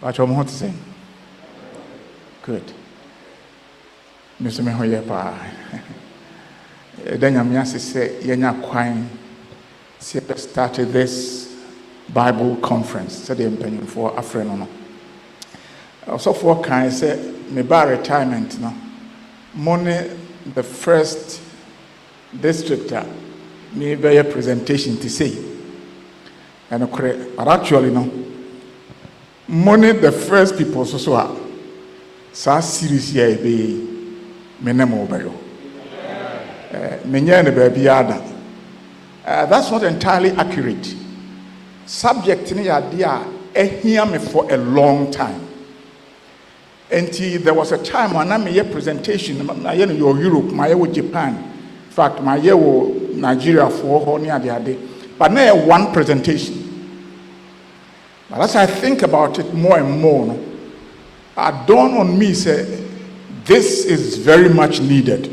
Hot saying. Good. Mr. Mehoye pa. I'm to say, Yenya Quine, started this Bible conference. Said the opinion for a friend or no. Also for kind say, me bar retirement no. Money the first district a me be presentation to say. And actually no. Money the first people so so a saa series yɛ ebe yi me ne mo bɛyɔ ɛɛ menyɛ ne baabi ada. Ɛɛ that's not entirely accurate. Subject ne yɛ adeɛ a ɛhia me for a long time. Nti there was a time a na meyɛ presentation na yɛ no yɛ europe ma yɛ wɔ japan. In fact ma yɛ wɔ nigeria foɔ hɔ ne ade ade but na yɛ one presentation but as i think about it more and more it dawned on me say this is very much needed.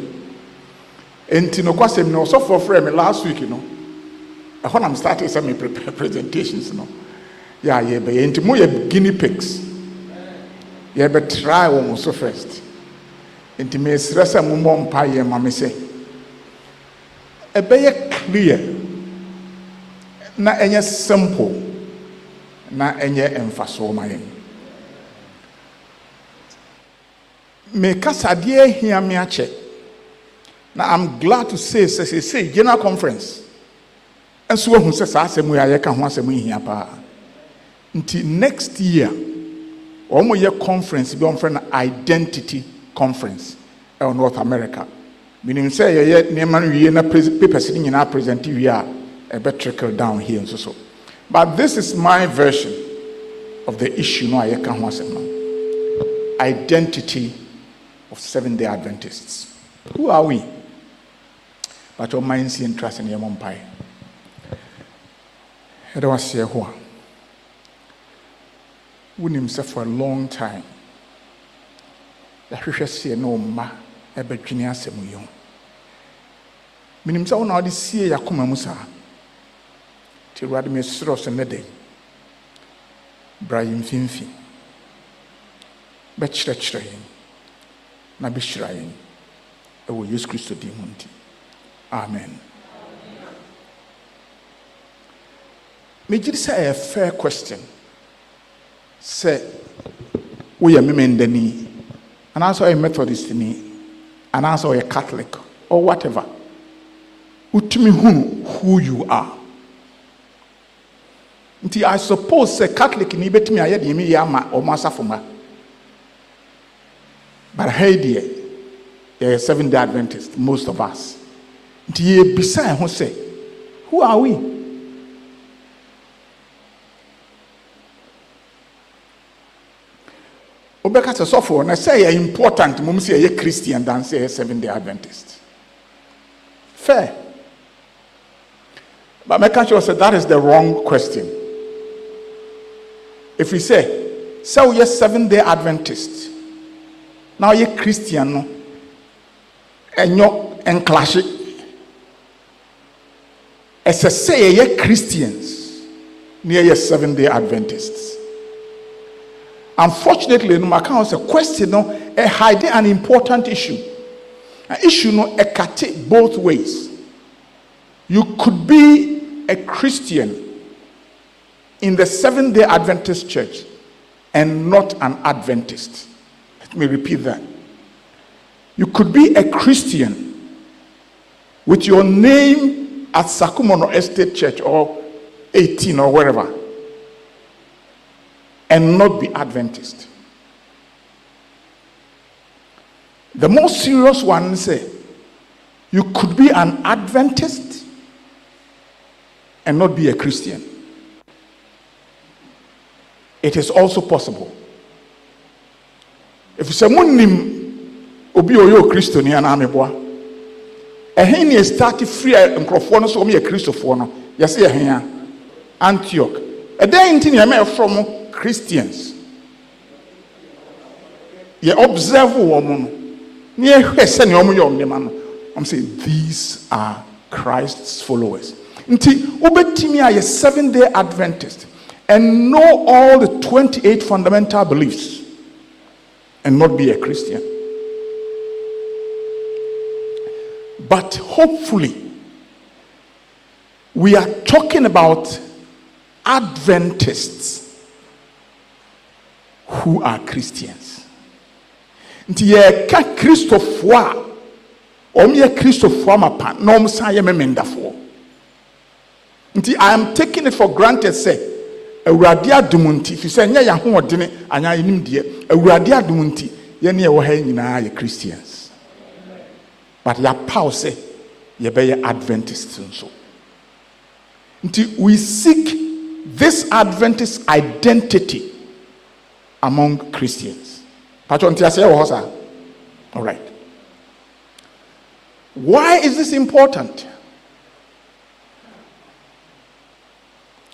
And nti no kwasɛm no ɔsɔfoɔ frɛ me last week no ɛhɔ nam started sɛ me prepare presentations no. Yɛ a yɛbɛyɛ nti moyɛ guinea pigs. Yɛbɛtry wɔn so first. Nti mesrɛ sɛ mommɔ mpa yɛ ma me sɛ ɛbɛyɛ clear. Na ɛnyɛ simple na ɛnyɛ mfasoɔ ma yɛn mekasadeɛ ahia me akyɛ na i'm glad to say sɛ sɛsei general conference. Nso wahu sɛ saa asɛm yi a yɛka ho asɛm yi hia paa nti next year wɔn yɛ conference bi wɔn fɛ no identity conference ɛwɔ north america. Menim sɛ yɛyɛ nneɛma no wie na papers no nyinaa present wie a ɛbɛ trickle down here nso so but this is my version of the issue. No ho asɛm no. Identity of seven day adventists. Who are we? But ɔma nsi ntrase ne yɛmɔ mpae ɛdɛ waseɛ ho a wonim sɛ for a long time? Yɛahwehwɛ seɛ ne wo mma ɛbɛdwene asɛm yi ho menim sɛ wo na wode sie oh, yɛakoma mu saa nti awurade mesorɔ so ne dɛn bra yɛ mfimfini bɛkyerɛkyerɛ yɛn. Na bɛhyira yɛn. Ɛwɔ yesu kristo din mu nti. Amen. Megyere sɛ ɛyɛ fair question. Sɛ woyɛ memendani anaasɛ ɔyɛ methodist ni anaasɛ ɔyɛ catholic or whatever wotumi hunu who you are nti i suppose sɛ catholic ni bɛtumi ayɛ deɛ meyɛ ama ɔmo asafo ma. But ha yi deɛ yɛyɛ seven day adventist most of us. Nti yɛbisa ɛho sɛ who are we? Wobɛka sɛ sɔfoɔ na sɛ yɛ important mom sɛ christian dan sɛ yɛyɛ seven day adventist. Fair. But mɛka sɛ that is the wrong question ɛfiri sɛ sɛ woyɛ seven day adventist. Woyɛ christian no? Nklahye ɛsɛ sɛ yɛyɛ christians na yɛyɛ seven day adventists. Unfortunately no maka ho sɛ question no. Ɛhide an important issue. Na issue no ɛkate both ways. You could be a christian in the seventh day adventist church and not an adventist let me repeat that you could be a christian with your name at sakumono estate church or 18 or wherever and not be Adventist. The most serious one say you could be an Adventist and not be a Christian. It is also possible. Say munim obi oyo Christo ni ana ameboa. Ɛhen ni start free nkurɔfoɔ no so wɔn yɛ Kristofoɔ no? Yɛsɛ ɛhen a Antioch. Ɛdɛn nti ni ɛmɛ ɛfrɔ mo christians. Yɛ observe wɔn no. Na yɛhwɛ sɛnea wɔn yɛ wɔn nneɛma no. Wɔn sɛ these are christ's followers. Nti wobɛtumi a yɛ seven day adventist and know all the 28 fundamental beliefs and not be a Christian. But hopefully, we are talking about Adventists who are Christians. Nti I am taking it for granted sɛ awurade adum nti fi sɛ nyɛ yɛn ahoɔdene anaa yɛnim deɛ awurade adum nti yɛn yɛwɔ ha nyinaa yɛ Christians. But yɛapaw sɛ yɛbɛyɛ Adventists nso. Nti we seek this Adventist identity among Christians. Patron Tiasea was All right. Why is this important?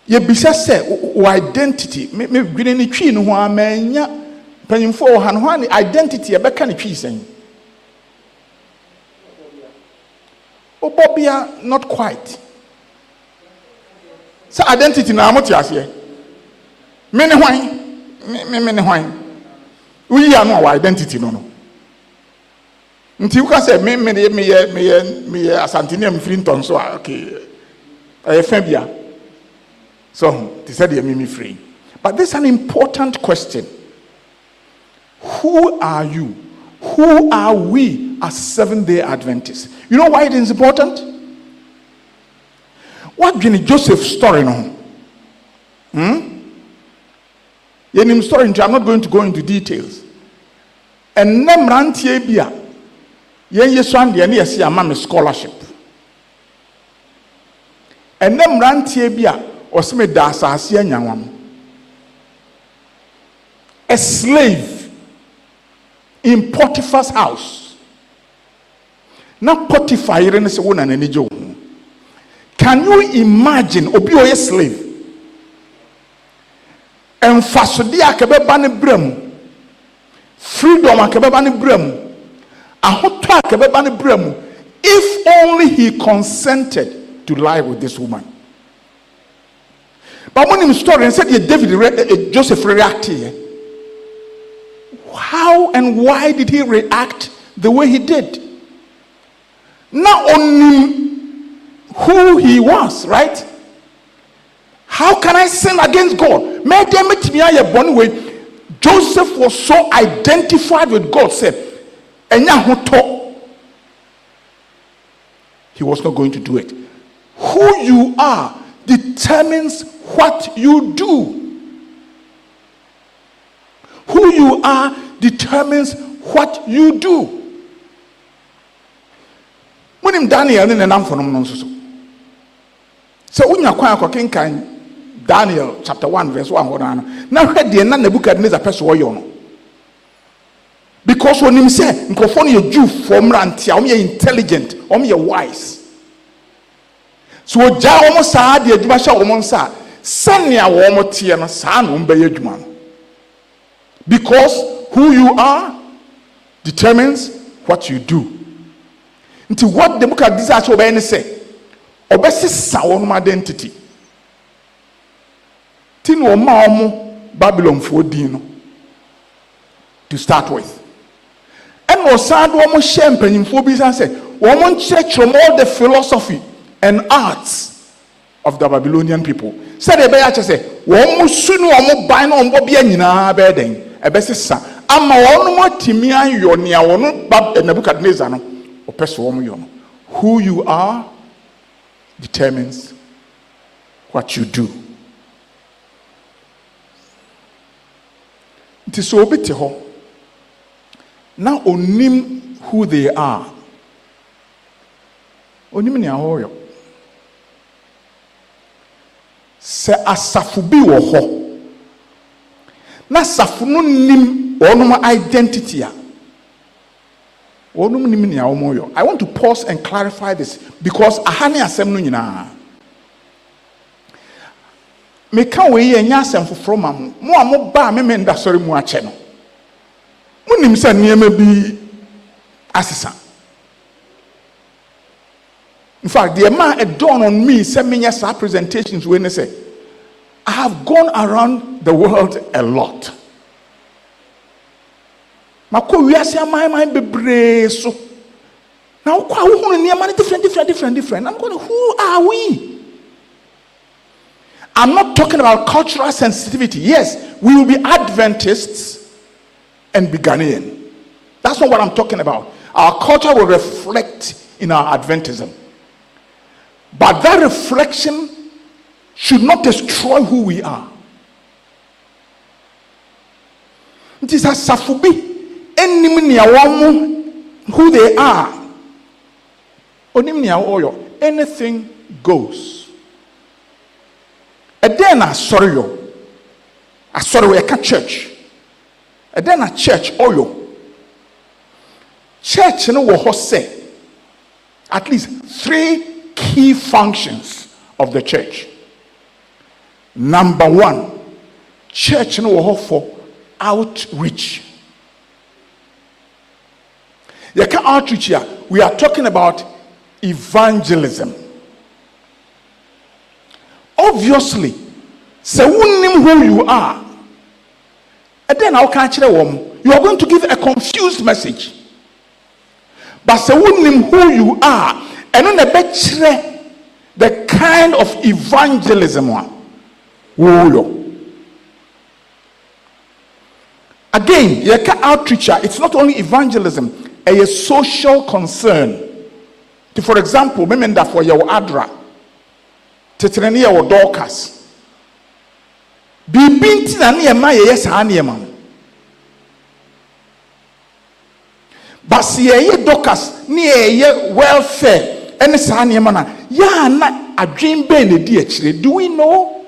Yɛbisa sɛ wɔ identity medwene ne twii no ho a manya mpanyimfoɔ wɔ ha no ho a ne identity yɛbɛka ne twii sɛn? Wobɔ bia not quite. Sɛ identity na mote aseɛ. Me ne hwan? Me hwan? Woyi ano a wɔ identity no no. Nti woka sɛ me me meyɛ meyɛ meyɛ asantene a mfiri ntɔn so a okay ɛyɛ fa bia so sɛ deɛ mimi free. but this is an important question. Who are you? Who are we as seven day adventists? You know why it is important? Wadwene joseph story no hmm? story i'm not going to go into details. Ɛnnɛ mmeranteɛ bi a yɛnyɛ so andeɛ ne me scholarship. Ɛnnɛ mmeranteɛ ɔsɛ me da asase anyanwam a slave in potiphar's house. Na potiphar yere ne sɛ wo na n'ani gye wo ho. Can you imagine? Obi a slave. Mfasodeɛ a kɛbɛba ne berɛ mu freedom a kɛbɛba ne berɛ mu ahotɔ a kɛbɛba ne berɛ mu if only he consented to lie with this woman but when him story and said yeah, david uh, joseph reacted how and why did he react the way he did not only who he was, right? How can I sin against God? Joseph was so identified with God, said, he was not going to do it. Who you are determines what you do. Who you are determines what you do. When Daniel in an nonsense sɛ wonya kwan akɔkenkan daniel chapter 1 verse 1 hɔ no ano na hwɛ deɛ na nebuchadnezzar pɛ so wɔyɛ no because onim sɛ nkurɔfoɔ no yɛ jewfoɔ mmerante a wɔyɛ intelligent wɔyɛ wise so ogyaa wɔn saa de adwuma hyɛ wɔn nsa a sɛnea wɔn teɛ no saa na wɔn bɛyɛ adwuma no. Because who you are determines what you do. Nti what nebukadnezar kyɛ wɔbɛyɛ ne sɛ ɔbɛsesa wɔn identity ti na ɔma wɔn babylonfoɔ din no to start with. Ɛna ɔsan de wɔn hyɛ mpanyinfoɔ bi san sɛ wɔn nkyerɛkyerɛ all the philosophy and arts of the babylonian people. Sɛdeɛ ɛbɛyɛ akyɛ sɛ wɔn su ne wɔn ban na wɔn bɔ bia nyinaa bɛyɛ dɛn ɛbɛsesa. Ama wɔn atumi ayɔ nea wɔn ba nebukadnezar no ɔpɛ so wɔn yɔ no. Who you are determines what you do. Nti sɛ obi te hɔ na onim who they are onim nea wɔreyɛ sɛ asafo bi wɔ hɔ. Na asafo no nim wɔn identity a. Wɔnom nim nea wɔn i want to pause and clarify this because aha ne asɛm no nyinaa. Meka wei yɛ nyɛ asɛm foforɔ ma mo. Mo a mo ba a meme nda sɔre mu akyɛ no. Monim sɛ nneɛma bi asesa in fact deɛ ma ɛdɔn on me sɛ menyɛ saa presentations when they sɛ i have gone around the world a lot. makɔ wiase amanman bebree so. Na wokɔ a wohunu nneɛma no different different different different. I'm going who are we? I'm not talking about cultural sensitivity. Yes we will be adventists and be ghanaian. That's not what i'm talking about. Our culture will reflect in our adventism but that reflection should not destroy who we are. Nti sɛ asafo bi anim nea who they are. Onim nea wɔyɔ. Anything goes. Ɛdɛn na asɔre yɔ? Asɔre wɔ yɛka church. Ɛdɛn na church ɔyɔ? Church no wɔ hɔ at least three key functions of the church. Number one church no wɔ hɔ for outreach. Yɛka outreach a we are talking about evangelism. Obviously sɛ wonnim who you are ɛdɛn na woka kyerɛ wɔn you are going to give a confused message. But sɛ wonnim who you are ɛno na ɛbɛkyerɛ the kind of evangelism a wɔreyɔ again yɛka outreach a it's not only evangelism ɛyɛ social concern. Nti for example memendafo yɛwɔ adra. Tetere ne yɛwɔ dorcas. Biribi nti na ne yɛma yɛyɛ saa nneɛma no sɛ yɛyɛ dorcas ne yɛyɛ welfare ɛne saa nneɛma no a yɛa na adwen bɛn na di akyire? Do we know?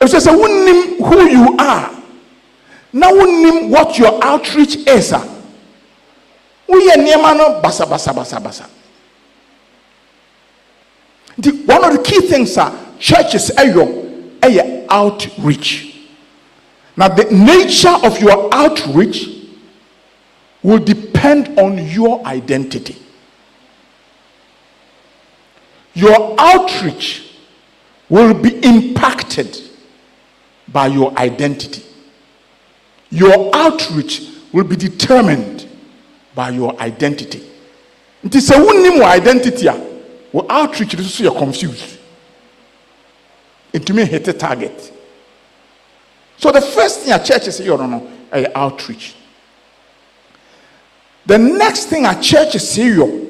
Ɛsɛ sɛ wonnim who you are na wonnim what your outreach is a woyɛ nneɛma no basabasabasabasa nti one of the key things a churches ɛyɔ ɛyɛ outreach. Now the nature of your outreach will depend on your identity your outreach will be impacted by your identity. Your outreach will be determined by your identity. Nti sɛ wonnim wɔ identity a wɔ outreach no so yɛ confused. Ntumi hit target. So the first thing a church sɛ yɛ no no ɛyɛ outreach. The next thing a church sɛ yɛ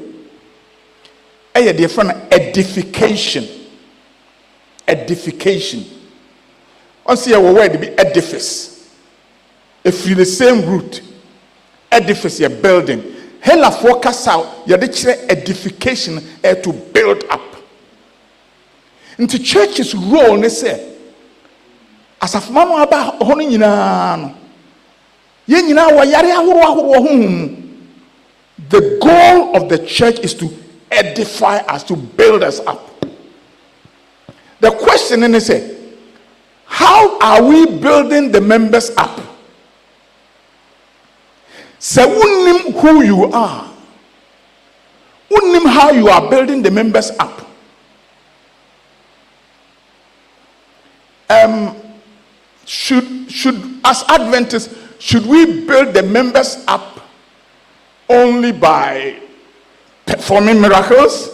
ɛyɛ deɛ fɛ no edification. Edification. Ɔsi yɛ wɔ word bi edifice. Ɛfiri the same root. Edifice yɛ building. Helafoɔ kasa yɛde kyerɛ edification ɛ to build up. Nti churches role ne sɛ asafoma no aba hɔ no nyinaa no yɛn nyinaa wɔyare ahorow ahorow honhom mu. The goal of the church is to edify us to build us up. The question is say how are we building the members up? Wonnim who you are. Wonnim how you are building the members up. Um, should should as adventists should we build the members up only by performing miracles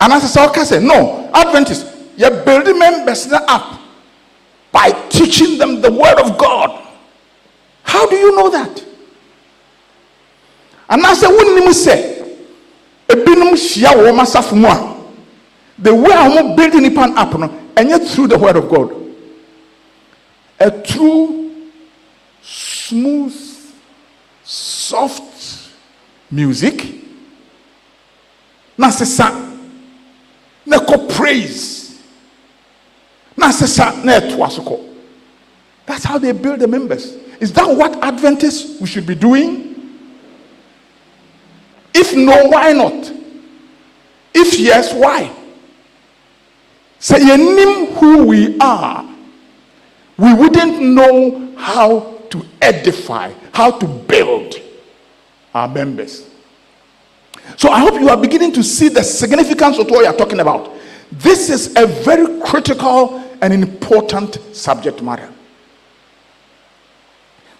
and as I said, no adventists you're building members up by teaching them the word of God. How do you know that? And I said, wouldn't you say, ebinom hyia wɔ the way wɔn building nipa up no ɛnyɛ through the word of God a true smooth soft music na sesa na kɔ praise na sesa na ɛtoa so kɔ. That's how they build the members. Is that what adventists we should be doing? If no why not? If yes why? Say yɛnim who we are we wouldn't know how to edify how to build our members So I hope you are beginning to see the significance of what you are talking about. This is a very critical and important subject matter.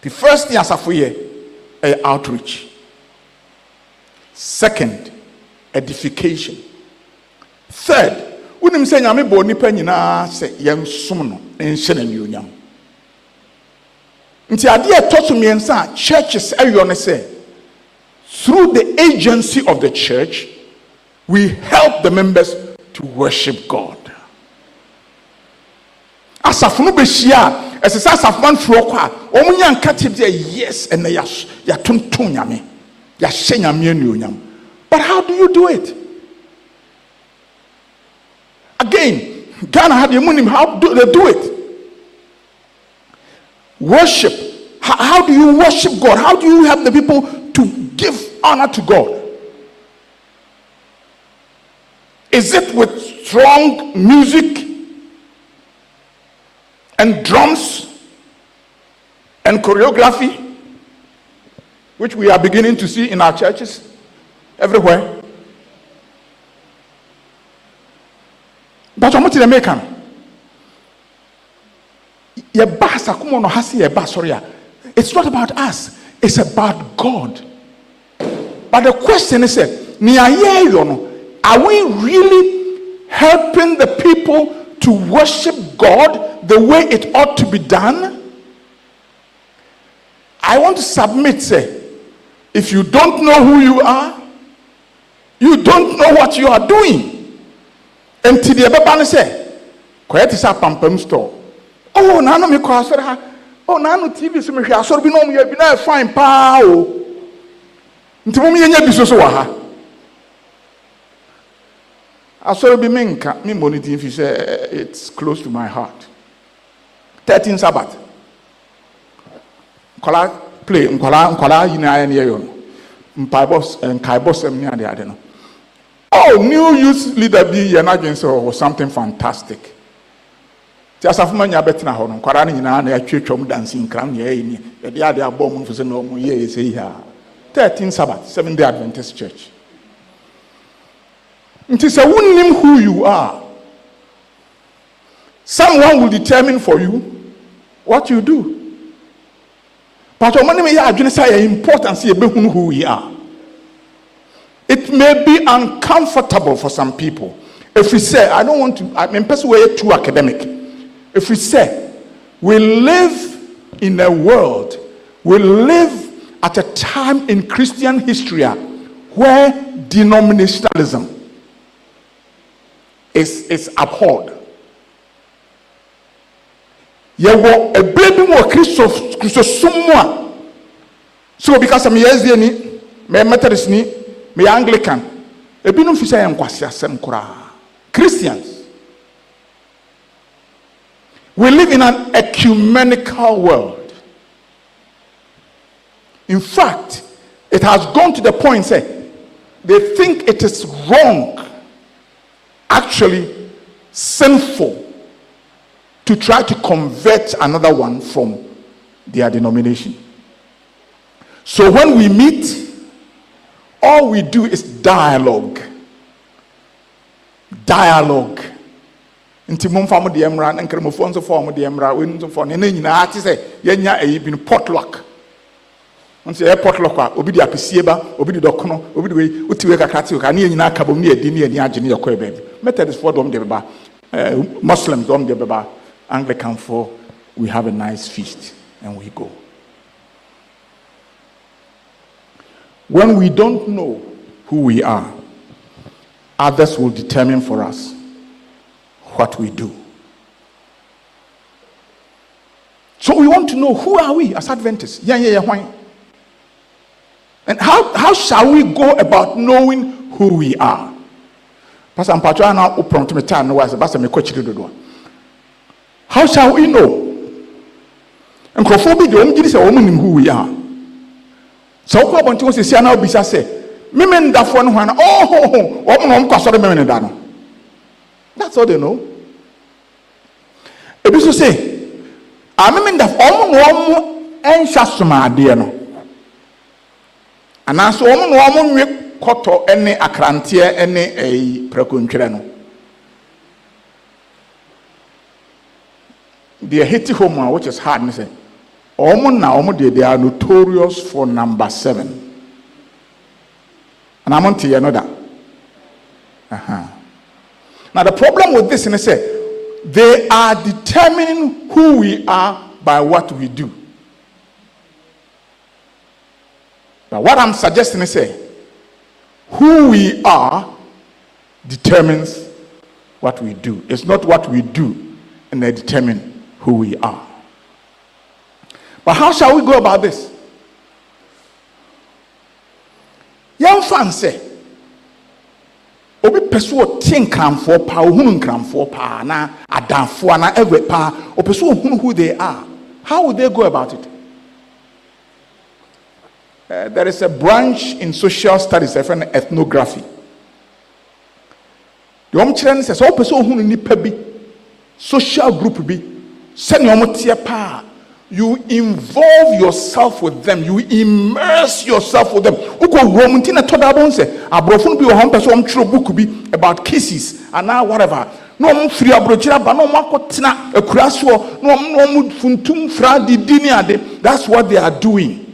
The first thing as a a outreach. Second, edification. Third, wonim sɛ nyame bɔ nipa nyinaa sɛ yɛnsom no na nhyɛ no anuonyam nti adeɛ ɛtɔ so mmiɛnsa a churches ɛyɔ ne sɛ through the agency of the church we help the members to worship god. Asafo no bɛhyia a ɛsɛ sɛ asafo manfoɔ kɔ a wɔn nya nka te sɛ yes yɛas- yɛatontom nyame. Yɛahyɛ nyame anuonyam. But how do you do it? Again ghana ha deɛ munim how do they do it? Worship. How, how do you worship god? How do you help the people to give honor to god. Is it with strong music and drums and choreography which we are beginning to see in our churches everywhere? But ɔmo te dɛ meka no yɛba asako no ha se yɛba asɔre it's not about us. It's about god but the question is no? Are we really helping the people to worship god the way it ought to be done? I want to submit say if you don't know who you are you don't know what you are doing. Nti deɛ ɛbɛba no sɛ kɔyɛ te sɛ apampam store. Oh naano mekɔ asɔre ha. Oh naano tv so bi na ɔmo yɛ bi na yɛ fine paa o oh. Nti mo yɛnya bi so so wɔ ha. Asɔre bi menka memmɔ ne din fi sɛ eh, it's close to my heart. 13 sabbath. Nkɔla play nkɔla nkɔla nyinaa yɛ ne yɛyɛ no. Mpaebɔ nkaebɔsɛm ne ade ade no. Oh new youth leader bi yɛ n'adwene sɛ ɔwɔ something fantastic. Ti asafo ma nya bɛtena hɔ no nkwadaa no nyinaa na yɛatwa twam dansi nkram ne yɛyɛ ni yɛde ade abɔ mu no fo sɛ na ɔmo yɛ yɛ sɛ yi ha 13 sabbath seven day adventist church. Nti sɛ wonnim who you are someone will determine for you what you do. But adwene sɛ yɛ important sɛ who we are. It may be uncomfortable for some people. If we say i don't want to i mean person wey too academic. If we say we live in a world we live at a time in christian history ah, where denominationalism is is abhorred. Yɛwɔ ebire bi mu wɔ kristo kristosom mu a sɛ obi ka sɛ meyɛ methodist ni meyɛ anglican. Ebinom fi sɛ yɛ nkwasi asɛm christians. We live in an ecumenical world in fact it has gone to the point say they think it is wrong actually sinful to try to convert another one from their denomination. So when we meet all we do is dialogue. Dialogue. Nti momfa mo deɛ mmra na nkramofoɔ nso fa mo deɛ mmra wei nso ne ne nyinaa te sɛ yɛnya ayi bi no nso yɛ potluck a obi de apesie ba obi de dɔkono obi de wei wote wei kakra te wei kakra ne yɛ nyinaa ka bom ne yɛdi ne yɛni agye ne yɛkɔɛ baabi methodistfoɔ dɔm de bɛba ɛɛ muslims dɔm de bɛba anglicanfoɔ we have a nice feast and we go When we don't know who we are, others will determine for us what we do. So we want to know who are we as Adventists? Yeah, yeah, yeah. Why? And how, how shall we go about knowing who we are? Pastor Mpatwa na uprompt me time no was pastor me coach dodo. How shall we know? Nkrofo bi de om gidi sɛ wɔn nim who we are. sɛ wokɔ abɔnten wɔ sɛsia na wobisa sɛ meme ndafoɔ no ho ana ɔhoho wɔm na ɔmkɔ asɔre meme ne da no that's all they know ebi so sɛ a meme ndafoɔ ɔmo na ɔmo ɛnhyɛ somadeɛ no anaasɛ ɔmo na ɔmo nwe kɔtɔ ne akranteɛ ne ɛyi prakontwerɛ no. Deɛ hiti home a which is hard ne sɛ wɔn na wɔn deɛ they are notorious for number seven. Anaa mo nte yɛ no da. Now the problem with this is say they are determining who we are by what we do but what i'm suggesting is say who we are determines what we do. It's not what we do and they determine who we are. But how shall we go about this? Young n sɛ obi pɛ so ɔte nkramfoɔ paa ohunu nkramfoɔ paa na adamfoɔ ana ɛwɛ paa ɔpɛ so who they are. How would they go about it uh, there is a branch in social studies a friend ethnography. Deɛ wɔn kyerɛ no sɛ sɛ ɔpɛ so ohunu nipa bi social group bi sɛnea wɔn teɛ paa you involve yourself with them you immerse yourself with them. Wokɔ wura mu nti na tɔda bɔ nsɛ aborɔfo no bi wɔ hɔ mpɛ sɛ book bi about cases anaa whatever. Na wɔn firi aburokyire aba na wɔn akɔtena akura soɔ na wɔn na wɔn funtum fra didi ne ade. That's what they are doing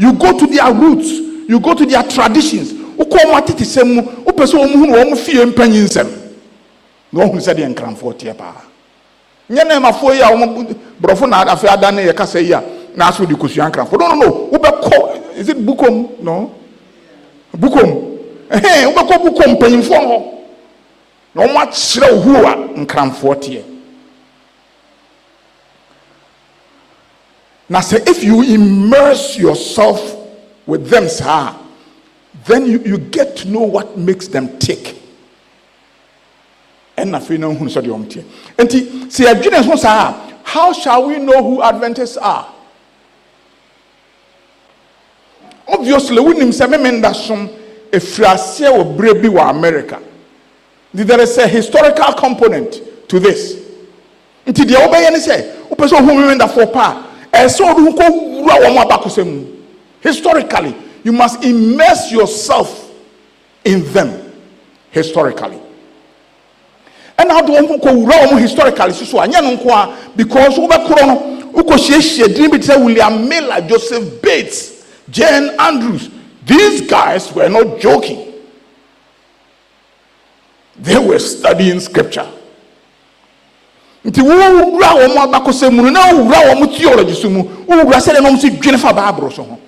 you go to their roots. You go to their traditions. Wokɔ wɔn atete sɛm mu wopɛ sɛ wɔn hunu wɔn fie mpanyin nsɛm na wɔn hunu sɛ deɛ nkranfoɔ teɛ paa. Nyɛ na ɛmafoɔ yi a wɔn borɔfo na afei ada ne yɛ kasa yi a n'aso de kosua nkranfoɔ no no no wobɛkɔ is it bukom? No. Bukom. Ɛhɛn wobɛkɔ bukom mpanyinfoɔ hɔ na wɔn akyerɛ ohuo a nkranfoɔ teɛ na sɛ if you immerse yourself with them saa then you, you get to know what makes them tick. Ɛna afei na nhunu sɛ deɛ wɔn teɛ nti sɛ yɛdwene ho saa how shall we know who adventists are? Obviously wonim sɛ meme nda som ɛfiri aseɛ wɔ berɛ bi america. There is a historical component to this. Nti deɛ wobɛyɛ ne sɛ wopɛ sɛ ɔhu meme ndafoɔ pa ɛsɛ ɔde ho kɔwura wɔn abakɔsɛ mu. Historically you must immerse yourself in them historically. Ɛna ɔde wɔn kɔ wura wɔn historically soso a nyɛ no nko a because wobɛkorɔ no wokɔhyiahyia din bi te william miller joseph bates jane andrews these guys were not joking. They were studying scripture nti wowura wɔn abakɔsɛ mu no na wowura wɔn theology so mu wowura sɛdeɛ na wɔn si dwene fa baaburo so ho.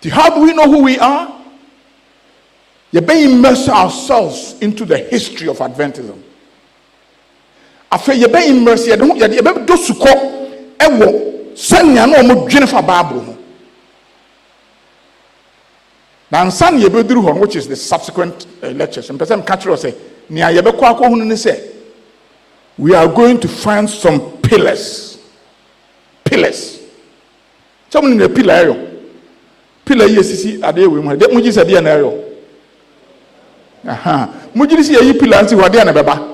Nti how do we know who we are? Yɛbɛ immerse ourselves into the history of adventism. Afei yɛbɛ immerse yɛde ho yɛde yɛbɛ do sukɔ ɛwɔ sɛnea na wɔn dwene fa baaburo ho. Na nsa na yɛbɛduru hɔ which is the subsequent uh, lectures mpɛ sɛ mka kyerɛ sɛ nea yɛbɛkɔ akɔhunu ne sɛ we are going to find some pillars. Pillars. Sɛ mo ne na pillar ɛyɔ pillar yi esisi adeɛ wɔ mu ha de mo gyi sɛ deɛ na ɛyɔ aha mo gyi sɛ yɛyi pillar? Nsi hɔ adeɛ na bɛba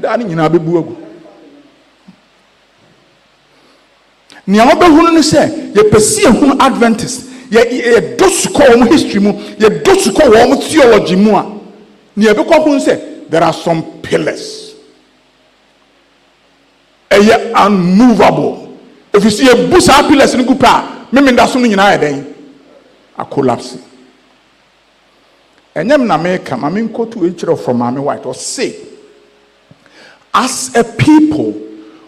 daa ne nyinaa bɛbu agu nea wɔbɛhunu ne sɛ yɛpɛ si ehunu adventist yɛ yɛdɔ sukɔ wɔn history mu yɛdɔ sukɔ wɔn theology mu a. Nea ɛbɛkɔ ho sɛ there are some pillars ɛyɛ unmovable. Efisɛ yɛbu saa pillars no gu pɛ a mímí da so no nyinaa yɛ dɛn? Akolapse ɛnyɛm na meka maame nkotu ekyerɛ from maame white ɔse as a people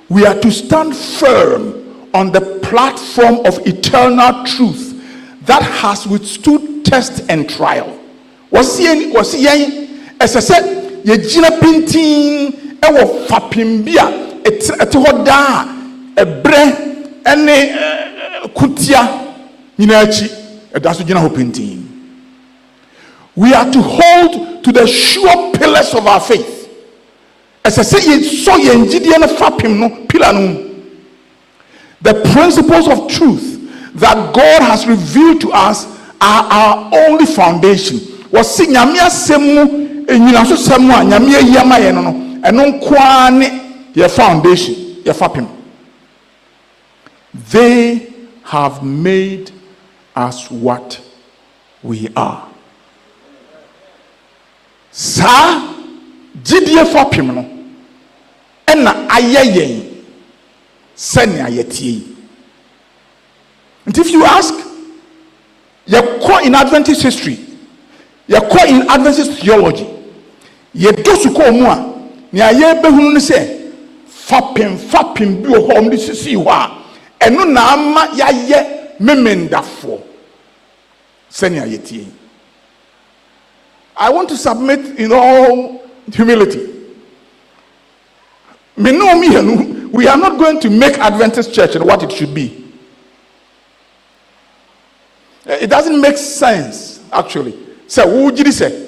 we are to stand firm on the platform of eternal truth that has withstood test and trial. Wɔsi yɛn wɔsi yɛn ɛsɛ sɛ yɛgyina pintin ɛwɔ fapem bi a ɛte hɔ daa ɛbrɛ ɛne ɛɛ kutia nyinaa akyi ɛda so gyina hɔ pintin we are to hold to the sure pillars of our faith. Ɛsɛ sɛ yɛsɔ yɛn gyidie no fapem no pillar no mu the principles of truth that God has revealed to us are our only foundation. Wɔsi nyame asɛm mu enyinaso sɛm a nyame ayi ama yɛn no. No ɛno nkoa ne yɛ foundation yɛ fapem. They have made us what we are. saa gyidie fapem no ɛna ayɛ yɛn sɛnea yɛtie yi nti if you ask yɛkɔ in adventist history yɛkɔ in adventist theology yɛdɔ sukuu mu a nea yɛbɛhunu no sɛ fapem fapem bi wɔ hɔ a wɔde sisi hɔ a ɛno na ama yɛayɛ memendafoɔ sɛnea yɛtie I want to submit in all humility. Me know me, and we are not going to make Adventist church what it should be. It doesn't make sense, actually. So, who did say?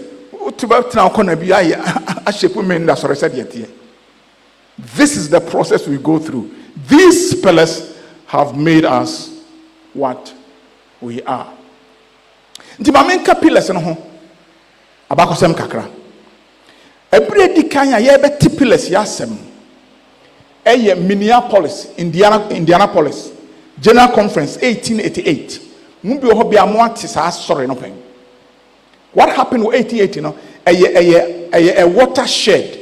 This is the process we go through. These pillars have made us what we are. Nti maame nka pillars no ho. Abakɔsɛm kakra. Ɛberɛ di kan a yɛbɛte pillars yɛ asɛm. Ɛyɛ minneapolis indiana indianapolis general conference 1888 mu bi wɔ bi a mo ate saa no pɛn. What happened wɔ 1880 no? Ɛyɛ ɛyɛ ɛyɛ a watershed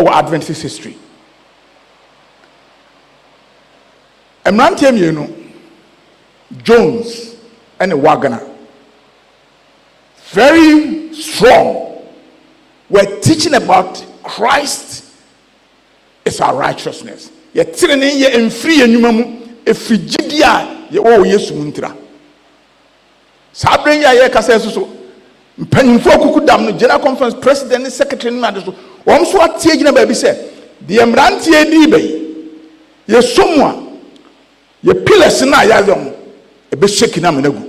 ɛwɔ adventist history mmeranteɛ mmienu jones ɛne wagner very strong were teaching about Christ is our righteousness. yɛtene ne yɛ mfiri yɛn nnwuma mu ɛfiri gyidi a yɛwɔ wɔ yesu mu ntira saa berɛ yi a yɛrekasa so so mpanyimfoɔ kuku dam no general conference president ne secretary no ade so wɔn nso atie gyina baabi sɛ deɛ mmeranteɛ di bɛyi. Yɛsɔ mu a yɛ pillars no a yɛayɛ ho ɛbɛhyɛ na amena gu.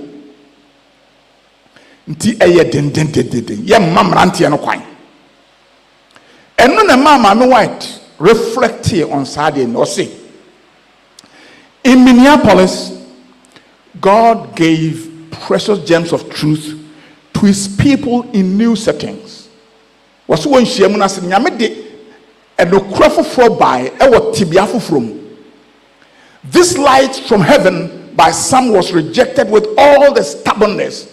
Nti ɛyɛ dendendendenden yɛmma mmeranteɛ no kwan. Ɛno na maa maame white reflected on saa deɛ no ɔse in minneapolis god gave precious gems of truth to his people in new settings wɔso wɔ nhyia mu no ase nyame de ɛnokora foforɔ bae ɛwɔ tibea foforɔ mu this light from heaven by some was rejected with all the stubbornness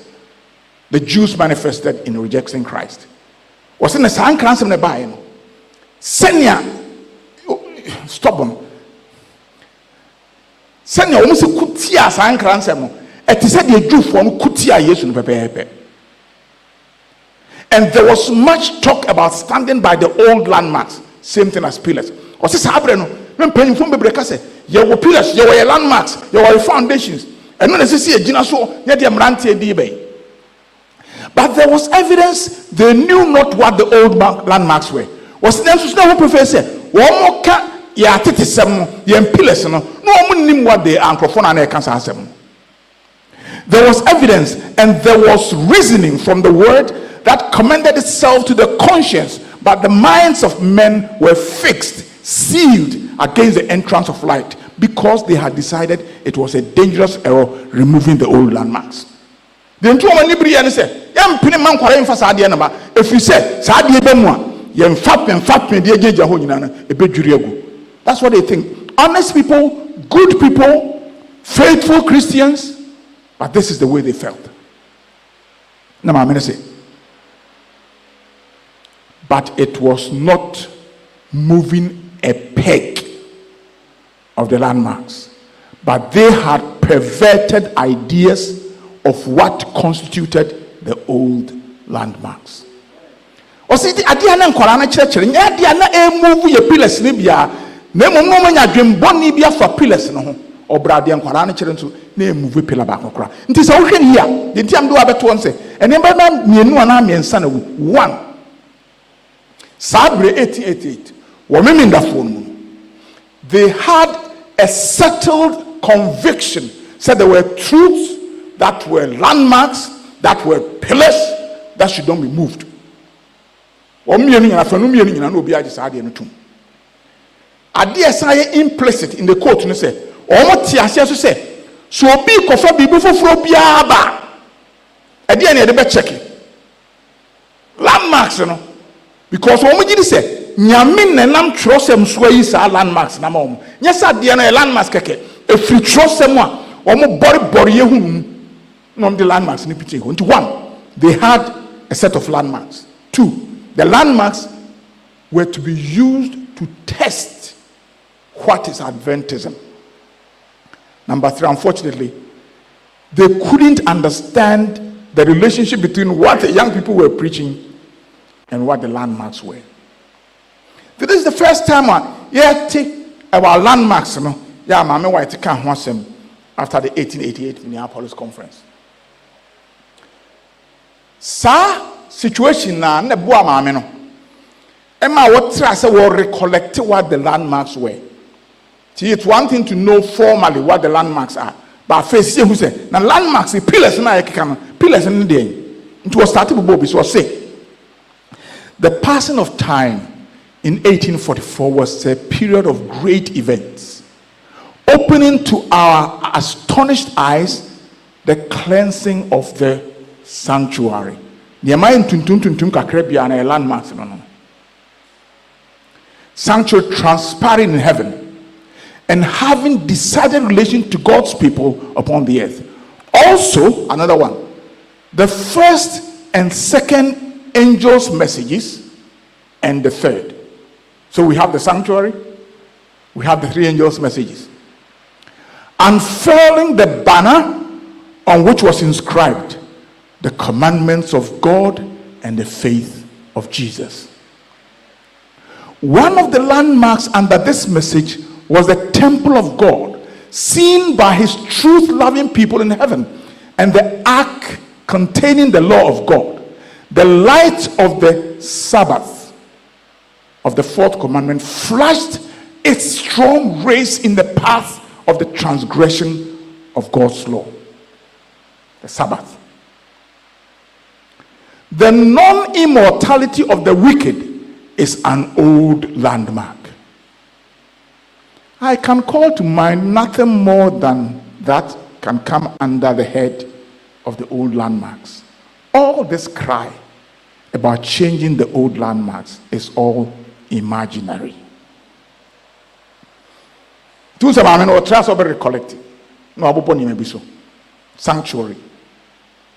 the Jews manifested in rejecting Christ. Was in the same class in the Bible. Senya, stubborn. Senya, almost a kutia san kransemo. It is said the Jew from kutia yes no pepe. And there was much talk about standing by the old landmarks. Same thing as pillars. Was this happening? When penny from Bebreka say, you were pillars, you were landmarks, you were foundations. And when they see a gina so, yet the amranti dibe. But there was evidence they knew not what the old landmarks were. Was them to know professor? One more cat, yeah, titi some, yeah, pillars, no, no one knew what they are, and I can't answer. There was evidence and there was reasoning from the word that commended itself to the conscience, but the minds of men were fixed, sealed against the entrance of light because they had decided it was a dangerous error removing the old landmarks. deɛ nti wɔn ani biri yɛ no sɛ yɛmpene ma nkwara mfa saa adeɛ no ba ɛfiri sɛ saa adeɛ bɛ mu a ɛbɛdwiri agu that's what they think. Honest people good people faithful christians but this is the way they felt. Na maame no sɛ but it was not moving a peg of the landmarks. But they had perverted ideas of what constituted the old landmarks. ɔsi di adeɛ na nkwaraa no kyerɛkyerɛ nyɛ adeɛ na emuvu yɛ pillars ne bia na emu mu ɔmo nya adwembɔni bi afa pillars no ho ɔbra adeɛ nkwaraa no kyerɛ nso na emuvu pillar baako kora nti sɛ wohwɛ ne yia deɛ nti am de wabɛto wɔn sɛ nneɛma na mmienu anaa mmiɛnsa na wu one saa abere eighteen eighty eight wɔn mímí ndafoɔ no mu they had a settled conviction said there were truths that were landmarks, that were pillars that should not be moved. wɔn mmienu nyinaa fɛn no mmienu nyinaa na obi agye saa adeɛ no tum adeɛ san yɛ implicit in the quote no sɛ wɔn te aseɛ so sɛ so obi kɔfa biribi foforɔ biara ba ɛdeɛ na yɛde bɛ kyɛke landmarks no because wɔn gyi di sɛ nyame nenam twerɛsɛm so ayi saa landmarks na wɔn nyɛ sɛ adeɛ no yɛ landmarks kɛkɛ efiri twerɛsɛm a wɔn bɔrebɔre yɛ hu mu No, the landmarks in the One, they had a set of landmarks. Two, the landmarks were to be used to test what is Adventism. Number three, unfortunately, they couldn't understand the relationship between what the young people were preaching and what the landmarks were. This is the first time I yeah, take our landmarks, you know. Yeah, Mama White can't after the 1888 Minneapolis conference. Saa situation na ne boa maame no ɛma wɔtera sɛ wɔ recollect what the landmarks were See, it's one thing to know formally what the landmarks are but si ehu sɛ na landmarks pillars na yɛkeka no pillars no deɛ nti wɔ start bobɔ bi so ɔse the passing of time in 1844 was a period of great events opening to our astonished eyes the cleansing of the sanctuary ntuntum tuntum na no no sanctuary transpiring in heaven and having decided relation to God's people upon the earth. Also, another one, the first and second angels' messages, and the third. So we have the sanctuary, we have the three angels' messages. Unfurling the banner on which was inscribed the commandments of God and the faith of Jesus. One of the landmarks under this message was the temple of God, seen by his truth loving people in heaven, and the ark containing the law of God, the light of the Sabbath of the fourth commandment flashed its strong rays in the path of the transgression of God's law. The Sabbath. The non immortality of the wicked is an old landmark. I can call to mind nothing more than that can come under the head of the old landmarks. All this cry about changing the old landmarks is all imaginary. So sanctuary.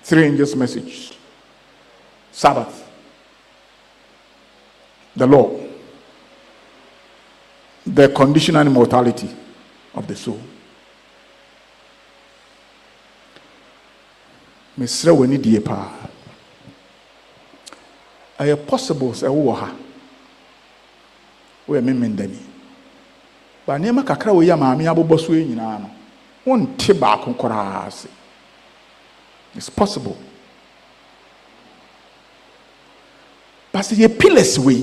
Three angels message. Sabbath. The law. The conditional immortality of the soul. Mesrɛ w'ani die paa. Ɛyɛ possible sɛ wowɔ ha. Woyɛ memendani ba nneɛma kakra wɔyi a maame abobɔ so yi nyinaa no wonte baako koraa ase. It's possible. But sɛ yɛ pillars wei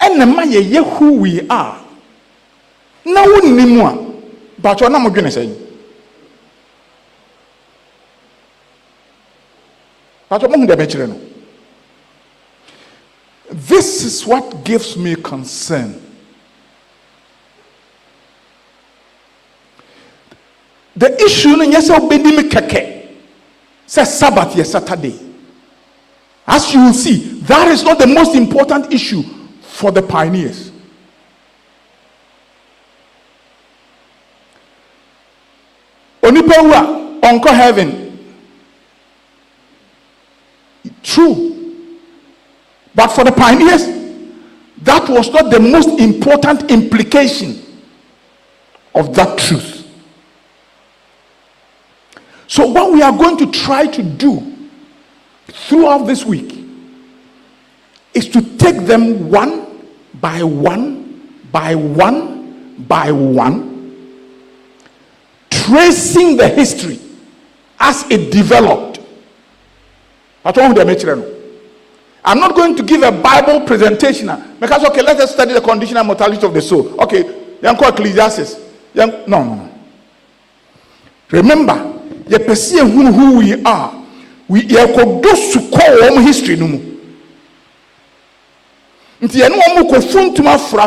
ɛna ma yɛyɛ who we are na wonni mu a bàtɔ na mo dwene sɛn this is what gives me concern. The issue no nyɛ sɛ sɛ sabbath yɛ saturday. As you will see that is not the most important issue for the pioneers. onipa wu heaven true but for the pioneers that was not the most important implication of that truth so what we are going to try to do throughout this week is to take them one by one, by one, by one, tracing the history as it developed. I'm not going to give a Bible presentation because, okay, let us study the conditional mortality of the soul. Okay, young Ecclesiastes. Young, no, no, no. Remember, you perceive who we are. We are history no mu nti yɛne wɔn mu kɔ funtum afra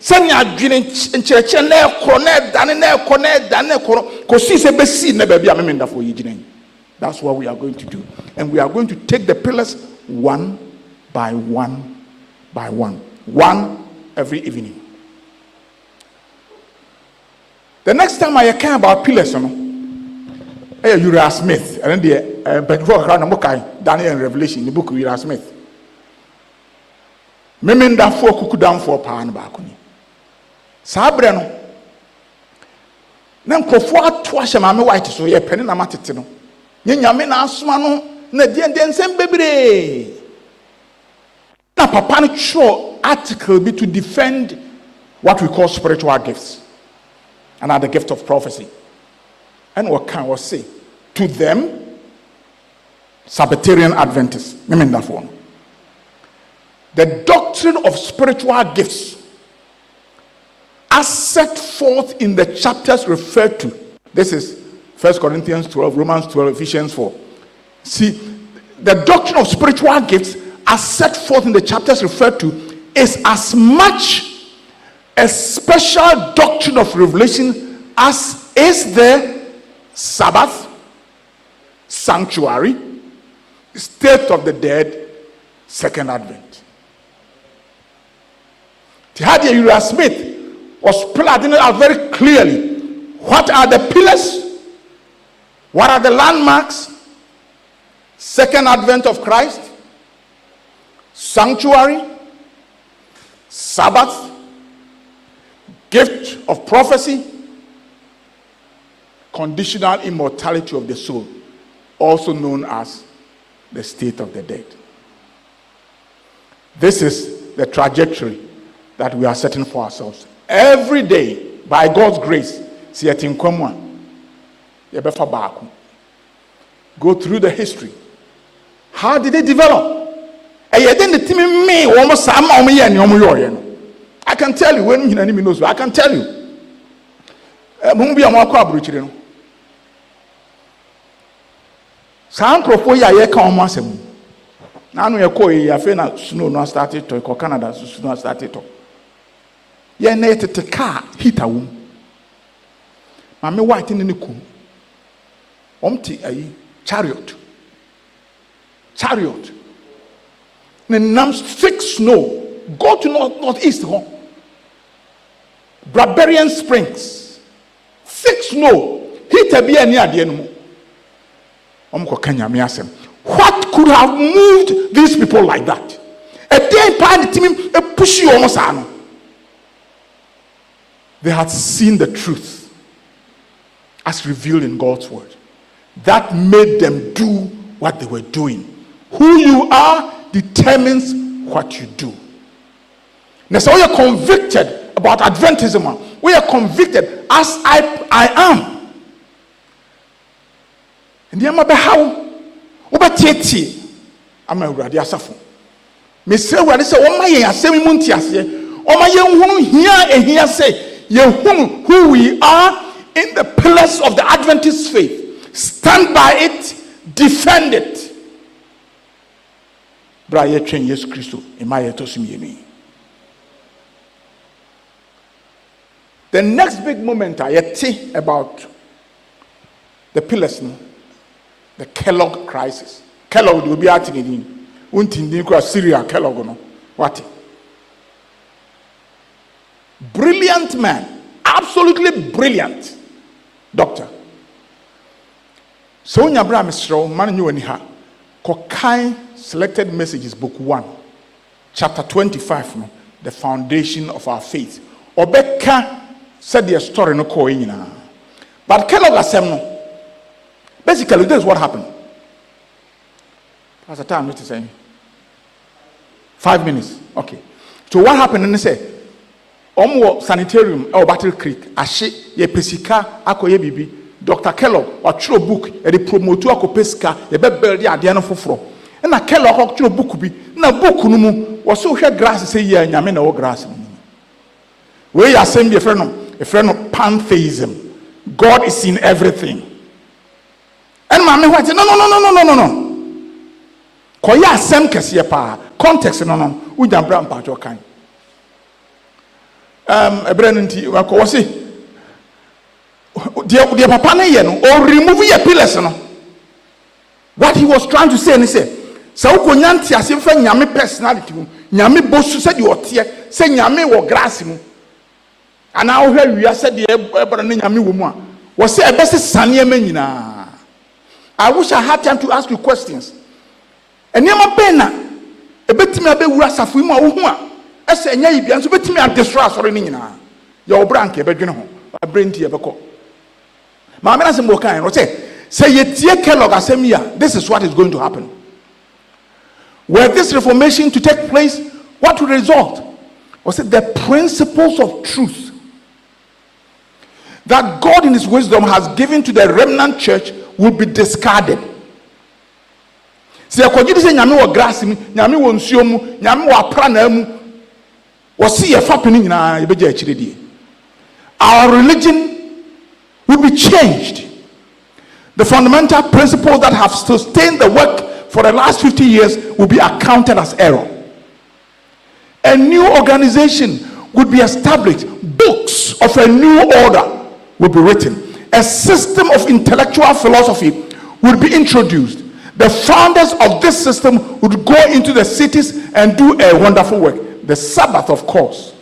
sɛnea adwene nkyerɛkyerɛ na ɛkorɔ na ɛdane na ɛkɔ na ɛdane na ɛkorɔ kɔsi sɛ bɛsi na baabi a mɛmɛ ndafo yi gyina yi that's what we are going to do. And we are going to take the pillars one by one by one. One every evening. The next time I care about pillars no ɛyɛ uriah smith. Ɛno deɛ mpanyinfoɔ kakra na mo kan daniel revolution ne book uriah smith. Mímí ndafoɔ kuku danfoɔ paa no baako ni saa abirɛ no na nkurɔfoɔ ato ahyɛ maame white so yɛ pɛne nam atete no nyame na asoma no na deɛ deɛ nsɛm bebree na papa no twerɛ article bi to defend what we call spiritual gifts and are the gift of prophecy ɛna wɔka wɔ se to them sabbatarian adventists mímí that one. the doctrine of spiritual gifts as set forth in the chapters referred to. This is 1 Corinthians 12, Romans 12, Ephesians 4. See, the doctrine of spiritual gifts as set forth in the chapters referred to is as much a special doctrine of revelation as is the Sabbath, sanctuary, state of the dead, second advent. Tihadia Uriah Smith was it out very clearly. What are the pillars? What are the landmarks? Second advent of Christ, sanctuary, Sabbath, gift of prophecy, conditional immortality of the soul, also known as the state of the dead. This is the trajectory that we are setting for ourselves. Every day, by God's grace, see it yɛbɛfa baako. Go through the history. How did they develop? Ɛyɛ de ne timi mee wɔn saa ma wɔn yɛ nea wɔn yɔɔyɛ no. I can tell you wɔn nyinaa ni mi nose i can tell you. Ɛmu bi a wɔn akɔ aburukyire no. Saa nkurɔfoɔ yi a yɛka wɔn asɛm n'ano yɛ kɔɔ yi afei na snow no asate tɔ kɔ canada so snow asate tɔ. Yɛn na yɛ tete kaa heater wɔm maame white ne ne kum. Te ayi chariot. Chariot. Ne nam thick snow. Go to north north east hɔ barbarian springs. Thick snow. Heater bi a ni adeɛ no mu wɔn kɔ ka nyame what could have moved these people like that? Ɛdeɛn paa ne timi epushi wɔn saa no they had seen the truth as revealed in God's word that made them do what they were doing. Who you are determines what you do. Now, so we are convicted about Adventism. We are convicted as I, I am. And the be how? Oba tieti. Ama uradi asafo. Mesre uradi se oma yen asemi munti asye. Oma yen hunu hiya e hiya se. say, You who we are in the pillars of the Adventist faith stand by it. Defend it. Berɛ a yɛtwɛn yesu kristo. Mma yɛtɔ so the next big moment a yɛte about the pillars no the kellogg crisis. Kellogg de obi ate ne din. Wonti kora syria kellogg no wate. Brilliant man. Absolutely brilliant. Doctor sɛ wonya berɛ a mesrɛ wo ma no nyɛ w'ani ha kɔkan selected messages book 1 chapter 25 no the foundation of our faith. Ɔbɛka sɛdeɛ story no kɔɔ nyinaa but kellogg asɛm no. Basically this is what happened. Pastor time what is saying five minutes. Okay. So what happened ne sɛ wɔn wɔ sanitarium ɛwɔ battle creek ahye yɛpɛ sika akɔyɛ biribi dr. Kellogg watwerɛ book yɛde promote akɔpɛ sika yɛbɛbɛrɛ de adeɛ no foforɔ. Ɛna kellogg akɔtwerɛ book bi. Na book no mu wɔsɛ wohwɛ grass sɛ yie a nyame na ɛwɔ grass no mu. Wei yɛ asɛm bi yɛfrɛ no yɛfrɛ no pantheism. God is in everything. Ɛne maame hɔ ɛte no no no no no no no kɔyɛ asɛm kɛseɛ paa. Context no no wogyambra mpatwɔ kan. Ɛm no nti wɔkɔ wɔ se deɛ deɛ papa no yɛ no ɔremove yɛ pillars no. What he was trying to say ne sɛ sɛ wokɔnya ntease mfa nyame personality mu nyame bɔ su sɛdeɛ ɔteɛ sɛ nyame wɔ grass mu anaa wohwɛ awia sɛdeɛ ɛbra no nyame wɔ mu a wɔ sɛ ɛbɛsesa nneɛma nyinaa. I wish I had time to ask you questions. nneɛma bɛn na ebetumi abɛwura asafo yi mu a wohu a ɛsɛ ɛnyɛ yi bia nso betumi adesoro asɔre ne nyinaa. Yɛ ɔbra nka ɛbɛdwene ho. Abere nti yɛbɛkɔ maame na sɛ mo kan no sɛ sɛ yɛtie kellogg asɛm yi this is what is going to happen. Were this reformation to take place what would result? It the principles of truth that God in his wisdom has given to the remnant church will be discarded. Sɛ yɛkɔgye di sɛ nyame wɔ grass mu nyame wɔ nsuo mu nyame wɔ aprannaa mu our religion will be changed. The fundamental principles that have sustained the work for the last 50 years will be accounted as error. A new organization would be established. Books of a new order will be written. A system of intellectual philosophy would be introduced. The founders of this system would go into the cities and do a wonderful work. The Sabbath, of course,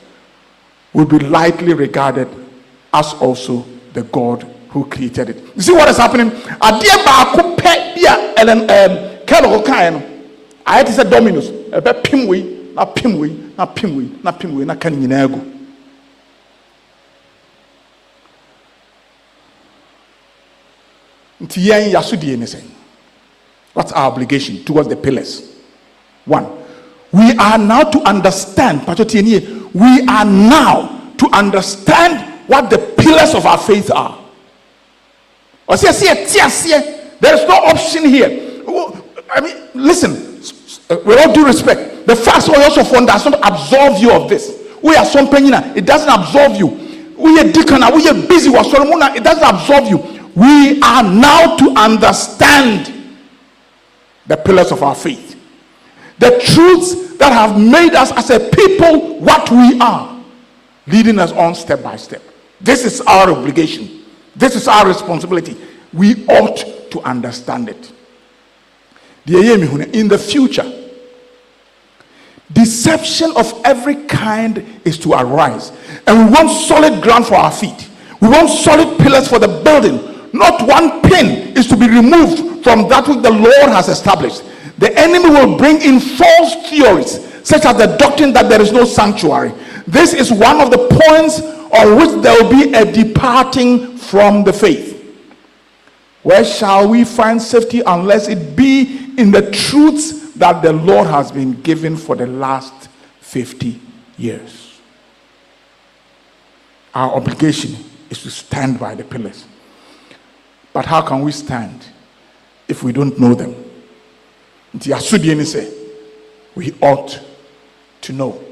would be lightly regarded as also the God who created it. You see what is happening? Adeɛ baako pɛ bi a Ellen um, Kellogg kan no, ayɛ te sɛ Dominoes, ɛbɛ pim wei, na pim wei, na pim wei, na pim wei, na ka ne nyinaa gu. Nti yɛn sɛn. What's our obligation towards the pillars? One, we are now to understand, we are now to understand what the pillars of our faith are. There is no option here. I mean, listen, uh, with all due respect, the fast oil also fund does not absolve you of this. We are some penina, it doesn't absolve you. We are deacon, we are busy, it doesn't absolve you. We are now to understand the pillars of our faith. The truths that have made us as a people what we are, leading us on step by step. This is our obligation. This is our responsibility. We ought to understand it. In the future, deception of every kind is to arise. And we want solid ground for our feet. We want solid pillars for the building. Not one pin is to be removed from that which the Lord has established. The enemy will bring in false theories, such as the doctrine that there is no sanctuary. This is one of the points on which there will be a departing from the faith. Where shall we find safety unless it be in the truths that the Lord has been given for the last 50 years? Our obligation is to stand by the pillars. But how can we stand? if we don't know them. We ought to know.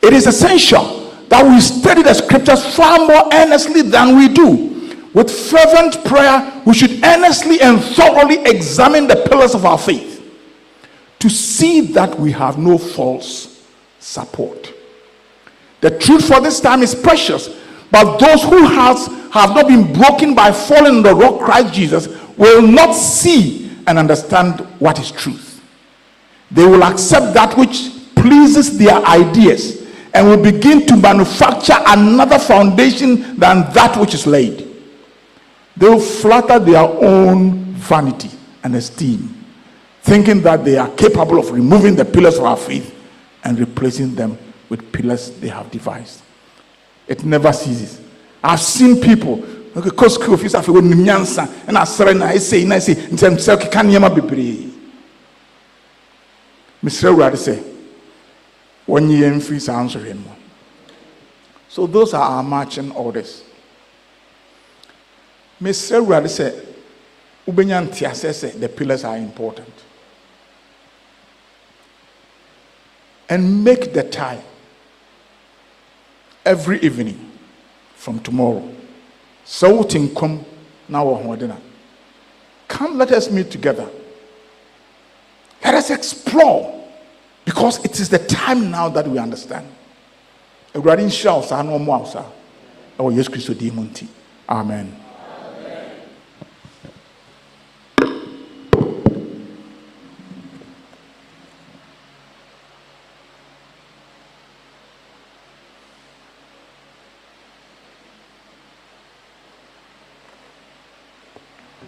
It is essential that we study the scriptures far more earnestly than we do. With fervent prayer, we should earnestly and thoroughly examine the pillars of our faith to see that we have no false support. The truth for this time is precious, but those who has, have not been broken by falling on the rock Christ Jesus will not see and understand what is truth. They will accept that which pleases their ideas and will begin to manufacture another foundation than that which is laid. They will flatter their own vanity and esteem, thinking that they are capable of removing the pillars of our faith and replacing them with pillars they have devised. It never ceases. I've seen people kɔ wɔnye yɛn mfiri saa nsɔhwɛ so those are our marching orders. Mesrɛ awurade sɛ wobɛnya nteasɛ sɛ the pillars are important. And make the time every evening from tomorrow. Sɛ wote nkɔm na wɔ hoɔden come let us meet together. Let us explore because it is the time now that we understand. Awurade nhyira wo saa na amen